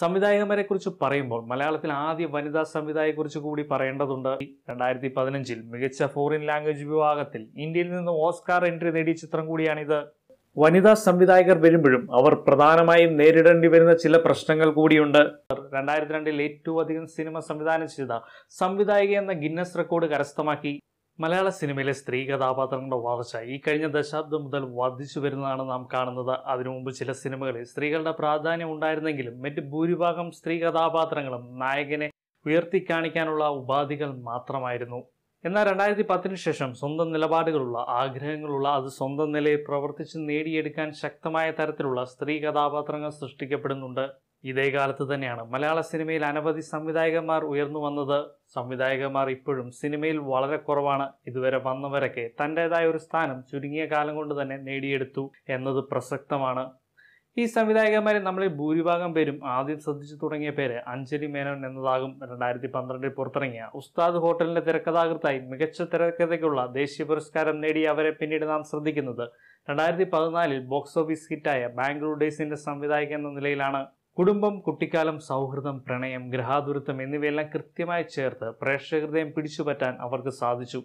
സംവിധായകന്മാരെ കുറിച്ച് പറയുമ്പോൾ മലയാളത്തിൽ ആദ്യ വനിതാ സംവിധായകയെക്കുറിച്ച് കൂടി പറയേണ്ടതുണ്ട്. രണ്ടായിരത്തി പതിനഞ്ചിൽ മികച്ച ഫോറിൻ ലാംഗ്വേജ് വിഭാഗത്തിൽ ഇന്ത്യയിൽ നിന്ന് ഓസ്കാർ എൻട്രി നേടിയ ചിത്രം കൂടിയാണിത്. വനിതാ സംവിധായകർ വരുമ്പോഴും അവർ പ്രധാനമായും നേരിടേണ്ടി വരുന്ന ചില പ്രശ്നങ്ങൾ കൂടിയുണ്ട്. രണ്ടായിരത്തി രണ്ടിൽ ഏറ്റവും അധികം സിനിമ സംവിധാനം ചെയ്ത സംവിധായിക എന്ന ഗിന്നസ് റെക്കോർഡ് കരസ്ഥമാക്കി. മലയാള സിനിമയിലെ സ്ത്രീ കഥാപാത്രങ്ങളുടെ വളർച്ച ഈ കഴിഞ്ഞ ദശാബ്ദം മുതൽ വർദ്ധിച്ചു വരുന്നതാണ് നാം കാണുന്നത്. അതിനു മുമ്പ് ചില സിനിമകളിൽ സ്ത്രീകളുടെ പ്രാധാന്യം ഉണ്ടായിരുന്നെങ്കിലും മറ്റ് ഭൂരിഭാഗം സ്ത്രീ കഥാപാത്രങ്ങളും നായകനെ ഉയർത്തി കാണിക്കാനുള്ള ഉപാധികൾ മാത്രമായിരുന്നു. എന്നാൽ രണ്ടായിരത്തി പത്തിന് ശേഷം സ്വന്തം നിലപാടുകളുള്ള ആഗ്രഹങ്ങളുള്ള അത് സ്വന്തം നിലയിൽ പ്രവർത്തിച്ച് നേടിയെടുക്കാൻ ശക്തമായ തരത്തിലുള്ള സ്ത്രീ കഥാപാത്രങ്ങൾ സൃഷ്ടിക്കപ്പെടുന്നുണ്ട്. ഇതേ കാലത്ത് തന്നെയാണ്. മലയാള സിനിമയിൽ അനവധി സംവിധായകന്മാർ ഉയർന്നു വന്നത് സംവിധായകന്മാർ ഇപ്പോഴും സിനിമയിൽ വളരെ കുറവാണ്. ഇതുവരെ വന്നവരൊക്കെ തന്റെതായ ഒരു സ്ഥാനം ചുരുങ്ങിയ കാലം കൊണ്ട് തന്നെ നേടിയെടുത്തു എന്നത് പ്രസക്തമാണ്. ഈ സംവിധായകന്മാരെ നമ്മളിൽ ഭൂരിഭാഗം പേരും ആദ്യം ശ്രദ്ധിച്ചു തുടങ്ങിയ പേര് അഞ്ജലി മേനോൻ എന്നതാകും രണ്ടായിരത്തി പന്ത്രണ്ടിൽ പുറത്തിറങ്ങിയ. ഉസ്താദ് ഹോട്ടലിന്റെ തിരക്കഥാകൃത്തായി മികച്ച തിരക്കഥയ്ക്കുള്ള ദേശീയ പുരസ്കാരം നേടിയ അവരെ പിന്നീട് നാം ശ്രദ്ധിക്കുന്നത്. രണ്ടായിരത്തി പതിനാലിൽ ബോക്സ് ഓഫീസ് ഹിറ്റായ ബാംഗ്ലൂർ ഡേയ്സിന്റെ സംവിധായകൻ എന്ന നിലയിലാണ്. കുടുംബം കുട്ടിക്കാലം സൗഹൃദം പ്രണയം ഗ്രഹാതുരത്വം എന്നിവയെല്ലാം കൃത്യമായി ചേർത്ത് പ്രേക്ഷകഹൃദയം പിടിച്ചുപറ്റാൻ അവർക്ക് സാധിച്ചു.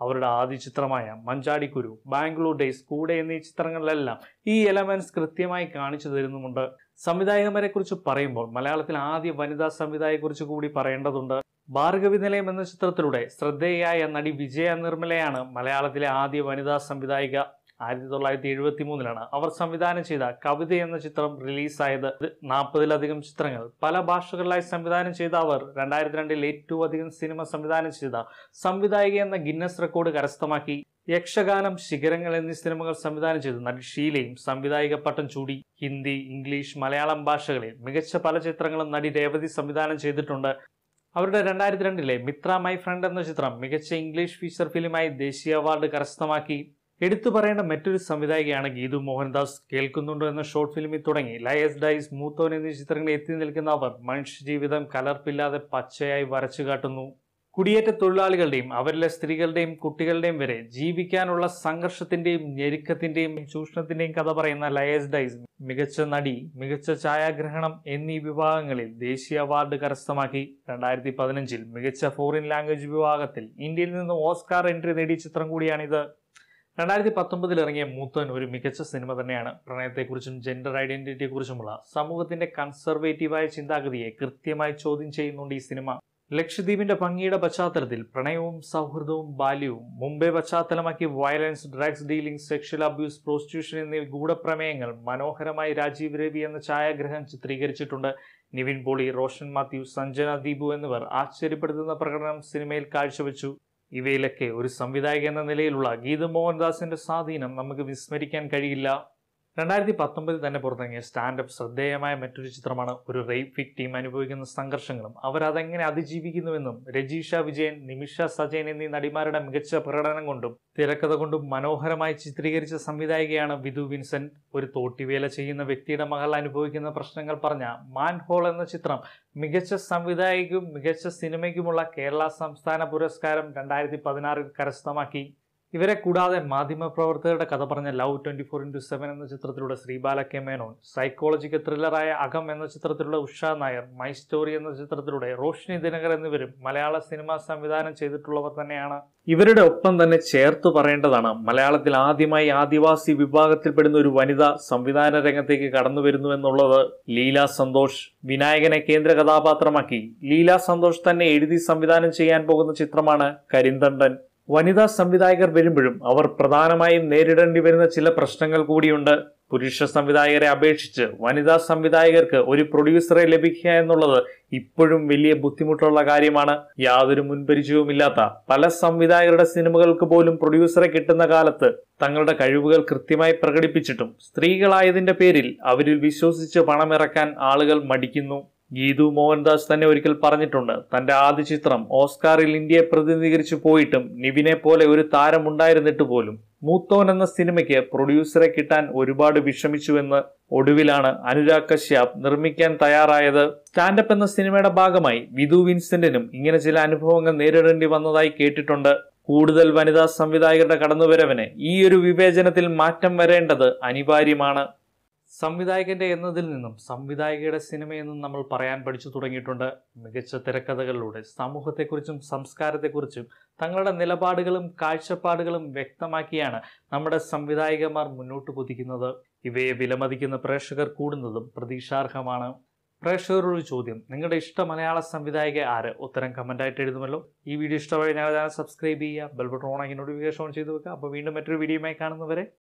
അവരുടെ ആദ്യ ചിത്രമായ മഞ്ചാടിക്കുരു ബാംഗ്ലൂർ ഡേയ്സ് കൂടെ എന്നീ ചിത്രങ്ങളിലെല്ലാം ഈ എലമെന്റ്സ് കൃത്യമായി കാണിച്ചു തരുന്നുമുണ്ട്. സംവിധായകന്മാരെ കുറിച്ച് പറയുമ്പോൾ മലയാളത്തിലെ ആദ്യ വനിതാ സംവിധായകയെക്കുറിച്ച് കൂടി പറയേണ്ടതുണ്ട്. ഭാർഗവി നിലയം എന്ന ചിത്രത്തിലൂടെ ശ്രദ്ധേയയായ നടി വിജയ നിർമ്മലയാണ് മലയാളത്തിലെ ആദ്യ വനിതാ സംവിധായിക. ആയിരത്തി തൊള്ളായിരത്തി എഴുപത്തി മൂന്നിലാണ് അവർ സംവിധാനം ചെയ്ത കവിത എന്ന ചിത്രം റിലീസായത് നാൽപ്പതിലധികം ചിത്രങ്ങൾ. പല ഭാഷകളിലായി സംവിധാനം ചെയ്ത അവർ രണ്ടായിരത്തി രണ്ടിൽ ഏറ്റവും അധികം സിനിമ സംവിധാനം ചെയ്ത സംവിധായിക എന്ന ഗിന്നസ് റെക്കോർഡ് കരസ്ഥമാക്കി. യക്ഷഗാനം ശിഖരങ്ങൾ എന്നീ സിനിമകൾ സംവിധാനം ചെയ്തു. നടി ഷീലയും സംവിധായിക പട്ടം ചൂടി. ഹിന്ദി ഇംഗ്ലീഷ് മലയാളം ഭാഷകളിൽ മികച്ച പല ചിത്രങ്ങളും നടി രേവതി സംവിധാനം ചെയ്തിട്ടുണ്ട്. അവരുടെ രണ്ടായിരത്തി രണ്ടിലെ മിത്ര മൈ ഫ്രണ്ട് എന്ന ചിത്രം മികച്ച ഇംഗ്ലീഷ് ഫീച്ചർ ഫിലിമായി ദേശീയ അവാർഡ് കരസ്ഥമാക്കി. എടുത്തു പറയേണ്ട മറ്റൊരു സംവിധായികയാണ് ഗീതു മോഹൻദാസ്. കേൾക്കുന്നുണ്ടോ എന്ന ഷോർട്ട് ഫിലിമിൽ തുടങ്ങി. ലയസ് ഡൈസ് മൂത്തോൻ എന്നീ ചിത്രങ്ങളിൽ എത്തി നിൽക്കുന്ന അവർ മനുഷ്യജീവിതം കലർപ്പില്ലാതെ പച്ചയായി വരച്ചു കാട്ടുന്നു. കുടിയേറ്റ തൊഴിലാളികളുടെയും അവരിലെ സ്ത്രീകളുടെയും കുട്ടികളുടെയും വരെ ജീവിക്കാനുള്ള സംഘർഷത്തിന്റെയും ഞെരുക്കത്തിന്റെയും ചൂഷണത്തിന്റെയും കഥ പറയുന്ന ലയസ് ഡൈസ് മികച്ച നടി മികച്ച ഛായാഗ്രഹണം എന്നീ വിഭാഗങ്ങളിൽ ദേശീയ അവാർഡ് കരസ്ഥമാക്കി. രണ്ടായിരത്തി പതിനഞ്ചിൽ മികച്ച ഫോറിൻ ലാംഗ്വേജ് വിഭാഗത്തിൽ ഇന്ത്യയിൽ നിന്ന് ഓസ്കാർ എൻട്രി നേടിയ ചിത്രം കൂടിയാണിത്. രണ്ടായിരത്തി പത്തൊമ്പതിൽ ഇറങ്ങിയ മൂത്തൻ ഒരു മികച്ച സിനിമ തന്നെയാണ്. പ്രണയത്തെക്കുറിച്ചും ജെൻഡർ ഐഡന്റിറ്റിയെക്കുറിച്ചുമുള്ള സമൂഹത്തിന്റെ കൺസർവേറ്റീവായ ചിന്താഗതിയെ കൃത്യമായി ചോദ്യം ചെയ്യുന്നുണ്ട് ഈ സിനിമ. ലക്ഷദ്വീപിന്റെ ഭംഗിയുടെ പശ്ചാത്തലത്തിൽ പ്രണയവും സൗഹൃദവും ബാല്യവും Mumbai പശ്ചാത്തലമാക്കി violence drugs dealing sexual abuse prostitution എന്നീ ഗൂഢപ്രമേയങ്ങൾ മനോഹരമായി രാജീവ് രവി എന്ന ഛായാഗ്രഹം ചിത്രീകരിച്ചിട്ടുണ്ട്. നിവിൻ പോളി റോഷൻ മാത്യു സഞ്ജന ദീപു എന്നിവർ ആശ്ചര്യപ്പെടുത്തുന്ന പ്രകടനം സിനിമയിൽ കാഴ്ചവെച്ചു. ഇവയിലൊക്കെ ഒരു സംവിധായകൻ എന്ന നിലയിലുള്ള ഗീത മോഹൻദാസിന്റെ സ്വാധീനം നമുക്ക് വിസ്മരിക്കാൻ കഴിയില്ല. രണ്ടായിരത്തി പത്തൊമ്പതിൽ തന്നെ പുറത്തിറങ്ങിയ സ്റ്റാൻഡപ്പ് ശ്രദ്ധേയമായ മറ്റൊരു ചിത്രമാണ് ഒരു റേപ്പ് വിക്ടീം അനുഭവിക്കുന്ന സംഘർഷങ്ങളും. അവരതെങ്ങനെ അതിജീവിക്കുന്നുവെന്നും രജീഷ വിജയൻ നിമിഷ സജയൻ എന്നീ നടിമാരുടെ മികച്ച പ്രകടനം കൊണ്ടും തിരക്കഥ കൊണ്ടും മനോഹരമായി ചിത്രീകരിച്ച സംവിധായികയാണ് വിധു വിൻസെന്റ്. ഒരു തോട്ടിവേല ചെയ്യുന്ന വ്യക്തിയുടെ മകൾ അനുഭവിക്കുന്ന പ്രശ്നങ്ങൾ പറഞ്ഞ മാൻ ഹോൾ എന്ന ചിത്രം മികച്ച സംവിധായകനും മികച്ച സിനിമയ്ക്കുമുള്ള കേരള സംസ്ഥാന പുരസ്കാരം രണ്ടായിരത്തി പതിനാറിൽ കരസ്ഥമാക്കി. ഇവരെ കൂടാതെ മാധ്യമപ്രവർത്തകരുടെ കഥ പറഞ്ഞ love twenty four into seven എന്ന ചിത്രത്തിലൂടെ ശ്രീബാല കെ മേനോൻ സൈക്കോളജിക്കൽ ത്രില്ലറായ അകം എന്ന ചിത്രത്തിലൂടെ ഉഷ നായർ മൈ സ്റ്റോറി എന്ന ചിത്രത്തിലൂടെ റോഷ്നി ദിനകർ എന്നിവരും മലയാള സിനിമ സംവിധാനം ചെയ്തിട്ടുള്ളവർ തന്നെയാണ്. ഇവരുടെ ഒപ്പം തന്നെ ചേർത്ത് പറയേണ്ടതാണ്. മലയാളത്തിൽ ആദ്യമായി ആദിവാസി വിഭാഗത്തിൽപ്പെടുന്ന ഒരു വനിത സംവിധാന രംഗത്തേക്ക് കടന്നു വരുന്നു എന്നുള്ളത് ലീല സന്തോഷ് വിനായകനെ കേന്ദ്ര കഥാപാത്രമാക്കി. ലീല സന്തോഷ് തന്നെ എഴുതി സംവിധാനം ചെയ്യാൻ പോകുന്ന ചിത്രമാണ് കരിന്തണ്ടൻ. വനിതാ സംവിധായകർ വരുമ്പോഴും അവർ പ്രധാനമായും നേരിടേണ്ടി വരുന്ന ചില പ്രശ്നങ്ങൾ കൂടിയുണ്ട്. പുരുഷ സംവിധായകരെ അപേക്ഷിച്ച് വനിതാ സംവിധായകർക്ക് ഒരു പ്രൊഡ്യൂസറെ ലഭിക്കുക എന്നുള്ളത് ഇപ്പോഴും വലിയ ബുദ്ധിമുട്ടുള്ള കാര്യമാണ്. യാതൊരു മുൻപരിചയവുമില്ലാത്ത പല സംവിധായകരുടെ സിനിമകൾക്ക് പോലും പ്രൊഡ്യൂസറെ കിട്ടുന്ന കാലത്ത് തങ്ങളുടെ കഴിവുകൾ കൃത്യമായി പ്രകടിപ്പിച്ചിട്ടും സ്ത്രീകളായതിന്റെ പേരിൽ അവരിൽ വിശ്വസിച്ച് പണമിറക്കാൻ ആളുകൾ മടിക്കുന്നു. ഗീതു മോഹൻദാസ് തന്നെ ഒരിക്കൽ പറഞ്ഞിട്ടുണ്ട് തന്റെ ആദ്യ ചിത്രം ഓസ്കാറിൽ ഇന്ത്യയെ പ്രതിനിധീകരിച്ചു പോയിട്ടും നിവിനെ പോലെ ഒരു താരമുണ്ടായിരുന്നിട്ട് പോലും മൂത്തോൻ എന്ന സിനിമയ്ക്ക് പ്രൊഡ്യൂസറെ കിട്ടാൻ ഒരുപാട് വിഷമിച്ചുവെന്ന് ഒടുവിലാണ് അനുരാഗ് കശ്യപ് നിർമ്മിക്കാൻ തയ്യാറായത്. സ്റ്റാൻഡപ്പ് എന്ന സിനിമയുടെ ഭാഗമായി വിധു വിൻസെന്റിനും ഇങ്ങനെ ചില അനുഭവങ്ങൾ നേരിടേണ്ടി വന്നതായി കേട്ടിട്ടുണ്ട്. കൂടുതൽ വനിതാ സംവിധായകരുടെ കടന്നുവരവിന് ഈ ഒരു വിവേചനത്തിൽ മാറ്റം വരേണ്ടത് അനിവാര്യമാണ്. സംവിധായകന്റെ എന്നതിൽ നിന്നും സംവിധായകയുടെ സിനിമയെന്നും നമ്മൾ പറയാൻ പഠിച്ചു തുടങ്ങിയിട്ടുണ്ട് മികച്ച തിരക്കഥകളിലൂടെ. സമൂഹത്തെക്കുറിച്ചും സംസ്കാരത്തെക്കുറിച്ചും തങ്ങളുടെ നിലപാടുകളും കാഴ്ചപ്പാടുകളും വ്യക്തമാക്കിയാണ് നമ്മുടെ സംവിധായകന്മാർ മുന്നോട്ട് കുതിക്കുന്നത്. ഇവയെ വിലമതിക്കുന്ന പ്രേക്ഷകർ കൂടുന്നതും പ്രതീക്ഷാർഹമാണ്. പ്രേക്ഷകരോട് ചോദ്യം നിങ്ങളുടെ ഇഷ്ട മലയാള സംവിധായക ആര്? ഉത്തരം കമന്റായിട്ട് എഴുതുമല്ലോ. ഈ വീഡിയോ ഇഷ്ടമായി ഞങ്ങളുടെ സബ്സ്ക്രൈബ് ചെയ്യുക ബെൽ ബട്ടൺ ഓൺ ആക്കി നോട്ടിഫിക്കേഷൻ ഓൺ ചെയ്ത് വെക്കുക. അപ്പോൾ വീണ്ടും മറ്റൊരു വീഡിയോയുമായി കാണുന്നവരെ